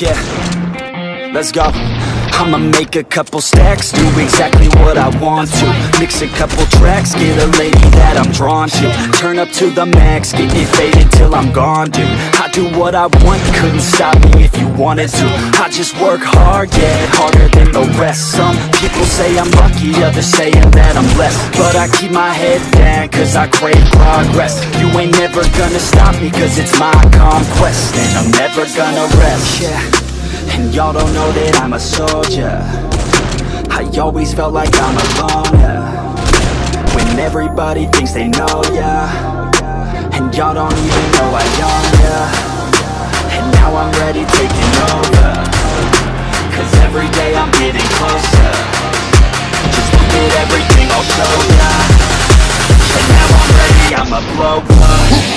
Yeah, let's go. I'ma make a couple stacks, do exactly what I want to. Mix a couple tracks, get a lady that I'm drawn to. Turn up to the max, get me faded till I'm gone, dude do what I want, couldn't stop me if you wanted to. I just work hard, yeah, harder than the rest. Some people say I'm lucky, others saying that I'm blessed. But I keep my head down, cause I crave progress. You ain't never gonna stop me, cause it's my conquest And I'm never gonna rest, yeah and y'all don't know that I'm a soldier. I always felt like I'm alone, yeah When everybody thinks they know, yeah And y'all don't even know I own, yeah And I'm ready taking over. Cause every day I'm getting closer. Just look at everything I'll show ya And now I'm ready, I'ma blow up.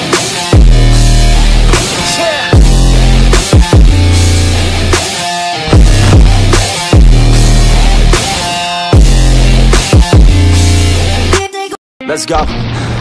Let's go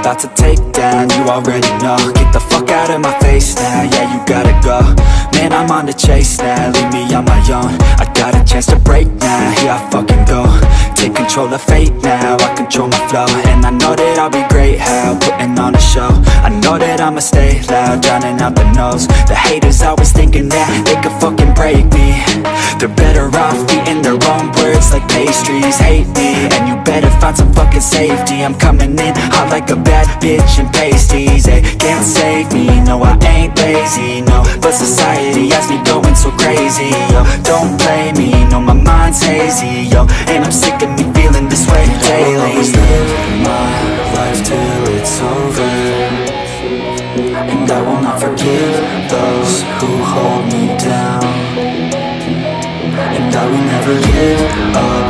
about to take down, you already know. Get the fuck out of my face now, yeah you gotta go. Man I'm on the chase now, leave me on my own. I got a chance to break now, here I fucking go. Take control of fate now, I control my flow. And I know that I'll be great, how? Putting on a show know that I'ma stay loud, drowning out the noise. The haters always thinking that they could fucking break me. They're better off eating their own words like pastries. Hate me, and you better find some fucking safety. I'm coming in hot like a bad bitch and pasties. They can't save me, no I ain't lazy, no. But society has me going so crazy, yo. Don't blame me, no my mind's hazy, yo. And I'm sick of me feeling this way daily. I'll always live my life till it's over those who hold me down. And I will never give up,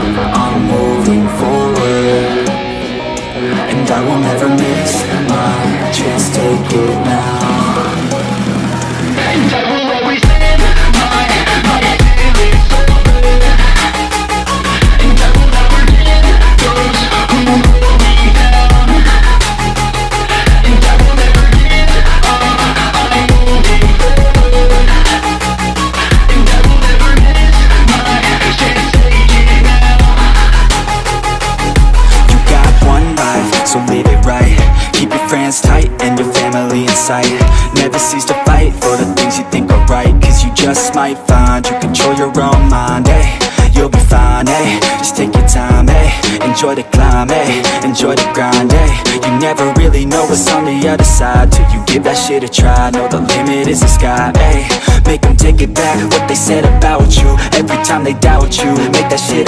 so live it right. Keep your friends tight and your family in sight. Never cease to fight for the things you think are right Cause you just might find you control your own mind, eh? You'll be fine, eh? Just take your time, eh? Enjoy the climb, eh? Enjoy the grind, eh? You never really know what's on the other side Till you give that shit a try. Know the limit is the sky, eh? Make them take it back What they said about you. Every time they doubt you Make that shit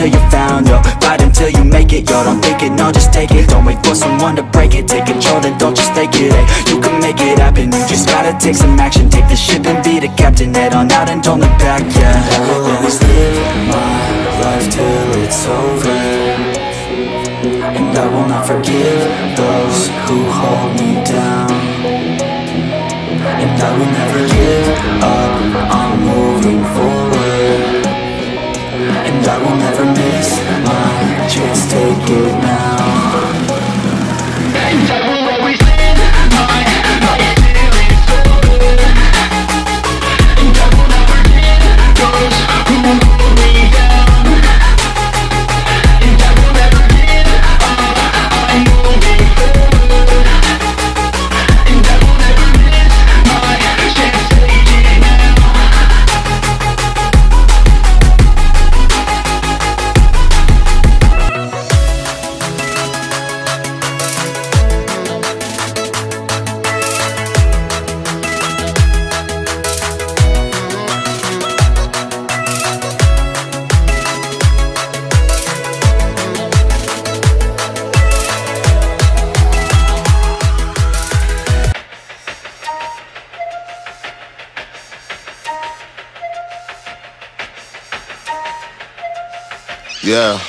Until you found, yo Fight until you make it, yo Don't think it, no, just take it. Don't wait for someone to break it. Take control, then don't just take it, eh You can make it happen. You just gotta take some action. Take the ship and be the captain. Head on out and don't look back, yeah. I will always live my life till it's over. And I will not forgive Yeah.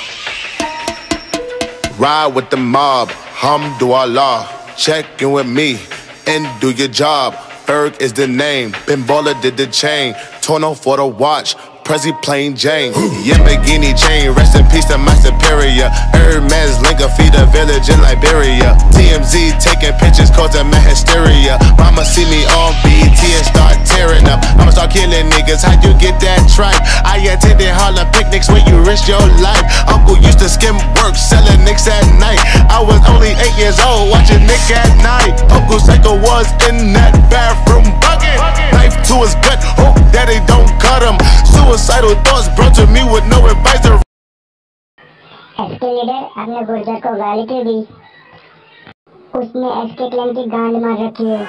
Ride with the mob, hamdulillah. Check in with me and do your job. Ferg is the name, Pinballer did the chain, Tono for the watch. Prezi plain Jane, Yamborghini chain, rest in peace to my superior. Hermes Linka feed a village in Liberia. TMZ taking pictures causing my hysteria. Mama see me on BT and start tearing up. I'ma start killing niggas, how you get that tripe? I attended Harlem picnics where you risk your life. Uncle used to skim work, selling nicks at night. I was only eight years old, watching Nick at night. Uncle Psycho was in that bathroom bucket. Knife to his gut, hope that they don't cut him. Suicidal thoughts brought to me with no advisor. S के leader अपने गुर्जर को गाली के दी उसने S के clan की गांड मार रखी है